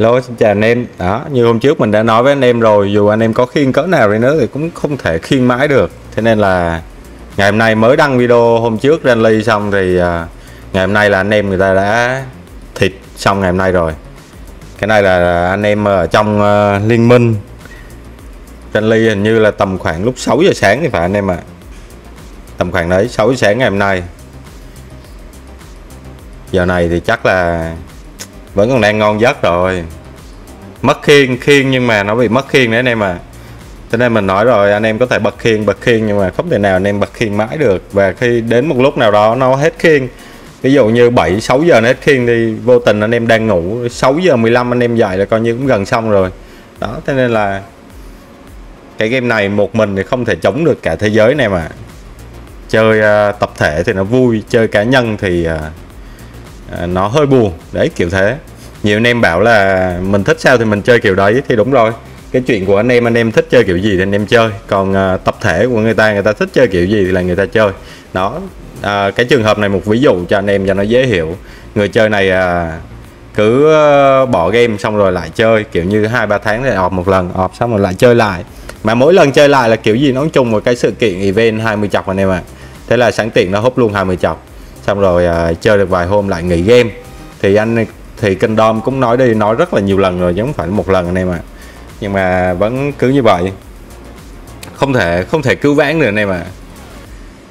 Hello xin chào anh em. Đó như hôm trước mình đã nói với anh em rồi dù anh em có khiên cỡ nào đi nữa thì cũng không thể khiên mãi được. Thế nên là ngày hôm nay mới đăng video hôm trước rally xong thì uh, ngày hôm nay là anh em người ta đã thịt xong ngày hôm nay rồi. Cái này là anh em ở trong uh, liên minh. Rally hình như là tầm khoảng lúc 6 giờ sáng thì phải anh em ạ. À. tầm khoảng đấy 6 giờ sáng ngày hôm nay. Giờ này thì chắc là vẫn còn đang ngon giấc rồi. Mất khiên khiên nhưng mà nó bị mất khiên đấy anh em à cho nên mình nói rồi anh em có thể bật khiên bật khiên nhưng mà không thể nào anh em bật khiên mãi được. Và khi đến một lúc nào đó nó hết khiên ví dụ như 7 6 giờ nó hết khiên thì vô tình anh em đang ngủ 6 giờ 15 anh em dậy là coi như cũng gần xong rồi. Đó cho nên là cái game này một mình thì không thể chống được cả thế giới này mà chơi uh, tập thể thì nó vui chơi cá nhân thì uh, À, nó hơi buồn. Đấy kiểu thế. Nhiều anh em bảo là mình thích sao thì mình chơi kiểu đấy thì đúng rồi. Cái chuyện của anh em anh em thích chơi kiểu gì thì anh em chơi. Còn à, tập thể của người ta người ta thích chơi kiểu gì thì là người ta chơi. Đó. À, cái trường hợp này một ví dụ cho anh em cho nó dễ hiểu. Người chơi này à, cứ ờ, bỏ game xong rồi lại chơi kiểu như hai ba tháng thì ọp một lần ọp xong rồi lại chơi lại. Mà mỗi lần chơi lại là kiểu gì nó cũng chung một cái sự kiện event 20 chọc anh em ạ. À. thế là sẵn tiện nó hút luôn 20 chọc xong rồi à, chơi được vài hôm lại nghỉ game. Thì anh thì kênh Dom cũng nói đi nói rất là nhiều lần rồi chứ không phải một lần anh em ạ. Nhưng mà vẫn cứ như vậy. Không thể không thể cứu vãn được anh em ạ.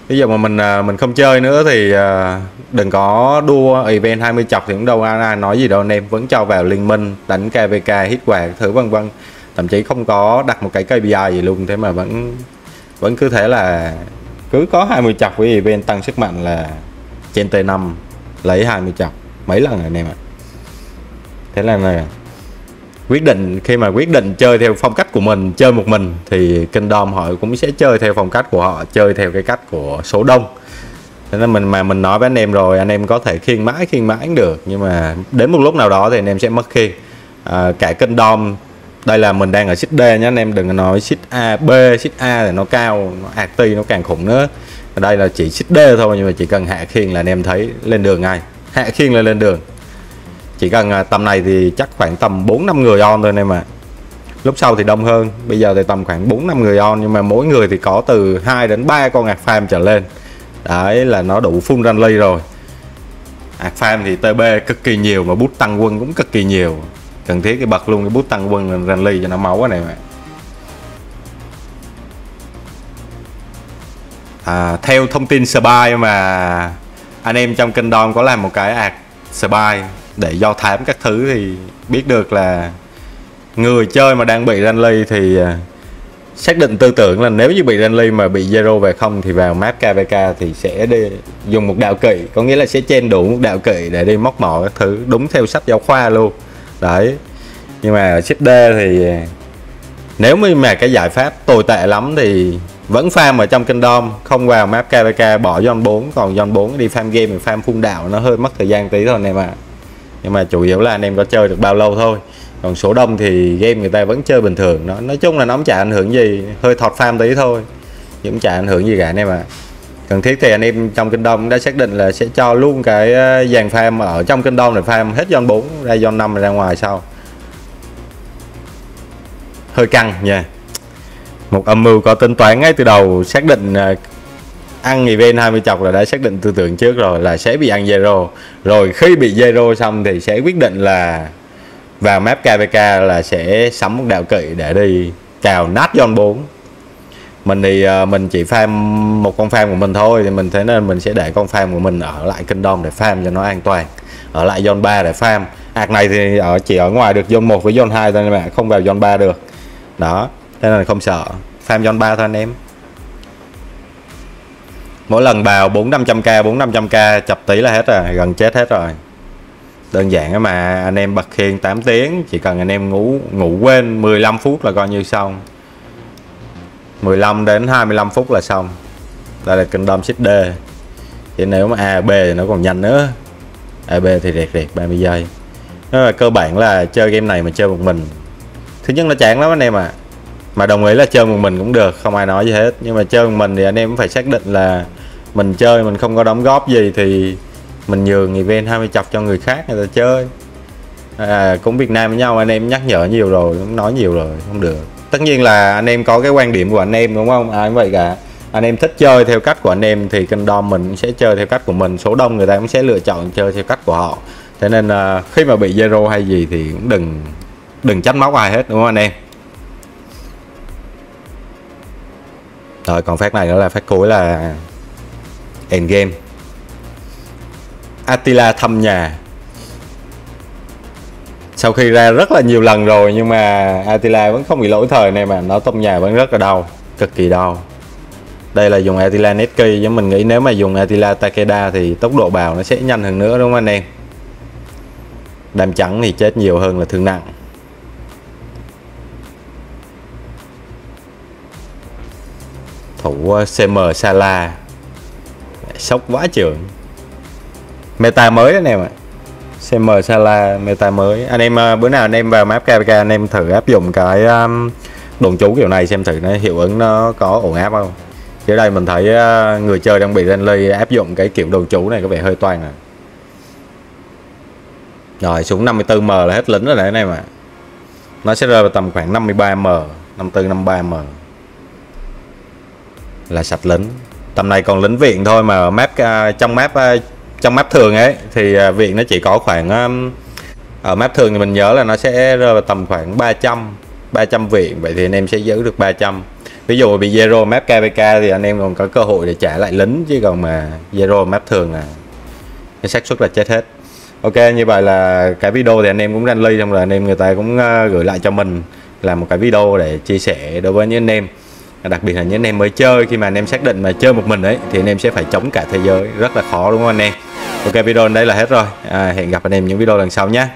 Bây giờ mà mình à, mình không chơi nữa thì à, đừng có đua event 20 chọc thì cũng đâu ai nói gì đâu anh em. Vẫn cho vào liên minh đánh KVK hit quạt thử vân vân. Thậm chí không có đặt một cái KPI gì luôn thế mà vẫn vẫn cứ thể là cứ có 20 chọc với event tăng sức mạnh là trên T5 lấy 20 chọc mấy lần rồi anh em ạ? Thế là này quyết định khi mà quyết định chơi theo phong cách của mình chơi một mình thì Kingdom họ cũng sẽ chơi theo phong cách của họ chơi theo cái cách của số đông. Thế nên mình mà mình nói với anh em rồi anh em có thể khiên mãi khiên mãi cũng được. Nhưng mà đến một lúc nào đó thì anh em sẽ mất khiên à, cả Kingdom đây là mình đang ở ship D nhé anh em đừng nói ship A B ship A thì nó cao nó ạc ti nó càng khủng nữa ở đây là chỉ xích D thôi, nhưng mà chỉ cần hạ khiên là anh em thấy lên đường ngay. Hạ khiên là lên đường. Chỉ cần à, tầm này thì chắc khoảng tầm 4 năm người on thôi anh em ạ. Lúc sau thì đông hơn, bây giờ thì tầm khoảng 4 năm người on, nhưng mà mỗi người thì có từ 2 đến 3 con ạc farm trở lên. Đấy là nó đủ full rally rồi. Ạc farm thì TB cực kỳ nhiều mà bút tăng quân cũng cực kỳ nhiều. Cần thiết cái bật luôn, cái bút tăng quân rally cho nó máu này mà à, theo thông tin spy mà anh em trong kênh dom có làm một cái ạc spy để do thám các thứ thì biết được là người chơi mà đang bị ranly thì à, xác định tư tưởng là nếu như bị ranly mà bị zero về không thì vào map KVK thì sẽ đi dùng một đạo kỵ có nghĩa là sẽ chen đủ một đạo kỵ để đi móc mỏ các thứ đúng theo sách giáo khoa luôn. Đấy nhưng mà ở D thì à, nếu mà cái giải pháp tồi tệ lắm thì vẫn farm ở trong Kingdom, không vào map KVK bỏ Zone 4 còn Zone 4 đi farm game, mình farm phun đảo, nó hơi mất thời gian tí thôi anh em ạ. À. nhưng mà chủ yếu là anh em có chơi được bao lâu thôi. Còn số đông thì game người ta vẫn chơi bình thường. Nó, nói chung là nó không chả ảnh hưởng gì, hơi thọt farm tí thôi. Nhưng cũng chả ảnh hưởng gì cả anh em ạ. À. cần thiết thì anh em trong kênh đông đã xác định là sẽ cho luôn cái ờ, dàn farm ở trong kênh đông để farm hết zone 4 ra zone 5 ra ngoài sau. Hơi căng nha một âm mưu có tính toán ngay từ đầu, xác định à, ăn event 20 chọc là đã xác định tư tưởng trước rồi, là sẽ bị ăn zero. Rồi khi bị zero xong thì sẽ quyết định là vào map KVK là sẽ sắm một đạo kỵ để đi cào nát zone 4 mình thì à, mình chỉ farm một con farm của mình thôi, thì mình thế nên mình sẽ để con farm của mình ở lại kinh đông để farm cho nó an toàn, ở lại zone 3 để farm. Hạt này thì ở, chỉ ở ngoài được zone 1 với zone 2 thôi mà không vào zone 3 được. Đó, thế nên là không sợ farm John 3 thôi anh em. Mỗi lần bào 4 500k 4 500k chập tí là hết rồi, gần chết hết rồi. Đơn giản mà, anh em bật khiên 8 tiếng, chỉ cần anh em ngủ ngủ quên 15 phút là coi như xong. 15 đến 25 phút là xong. Đây là Kingdom xích D chỉ nếu mà A B thì nó còn nhanh nữa. A B thì rẹt rẹt 30 giây. Nó là cơ bản là chơi game này mà chơi một mình. Thứ nhất là chán lắm anh em ạ. à mà đồng ý là chơi một mình cũng được không ai nói gì hết. Nhưng mà chơi một mình thì anh em cũng phải xác định là mình chơi mình không có đóng góp gì thì mình nhường event 20 chọc cho người khác người ta chơi. À, cũng Việt Nam với nhau anh em nhắc nhở nhiều rồi cũng nói nhiều rồi không được. Tất nhiên là anh em có cái quan điểm của anh em đúng không? Ai cũng vậy cả. Anh em thích chơi theo cách của anh em thì kênh đom mình sẽ chơi theo cách của mình số đông người ta cũng sẽ lựa chọn chơi theo cách của họ. Thế nên à, khi mà bị zero hay gì thì cũng đừng đừng trách móc ai hết đúng không anh em? Rồi còn phát này nữa là phát cuối là endgame. Attila thăm nhà. Sau khi ra rất là nhiều lần rồi, nhưng mà Attila vẫn không bị lỗi thời này mà nó thăm nhà vẫn rất là đau, cực kỳ đau. Đây là dùng Attila Netki chứ mình nghĩ nếu mà dùng Attila Takeda thì tốc độ bào nó sẽ nhanh hơn nữa, đúng không anh em? Đam trắng thì chết nhiều hơn là thương nặng. Thủ ờ, CM Sala. Sốc quá trường meta mới anh em ạ. CM Sala meta mới. Anh em ờ, bữa nào anh em vào map KPK anh em thử áp dụng cái um, đồn chú kiểu này xem thử nó hiệu ứng nó có ổn áp không. Chứ đây mình thấy uh, người chơi đang bị Renly áp dụng cái kiểu đồn chú này có vẻ hơi toan à. Rồi xuống 54m là hết lính rồi đấy anh em ạ. Nó sẽ rơi vào tầm khoảng 53m 54 53m là sạch lính. Tầm này còn lính viện thôi mà map à, trong map à, trong map thường ấy, thì à, viện nó chỉ có khoảng ở map thường thì mình nhớ là nó sẽ rơi vào tầm khoảng 300 300 viện vậy thì anh em sẽ giữ được 300 ví dụ bị zero map KPK thì anh em còn có cơ hội để trả lại lính, chứ còn mà zero map thường là cái xác suất là chết hết. Ok, như vậy là cái video thì anh em cũng ranh ly, xong rồi anh em người ta cũng gửi lại cho mình là một cái video để chia sẻ đối với những anh em đặc biệt là những anh em mới chơi khi mà anh em xác định mà chơi một mình ấy thì anh em sẽ phải chống cả thế giới. Rất là khó đúng không anh em? Ok video đây là hết rồi. À, hẹn gặp anh em những video lần sau nhé.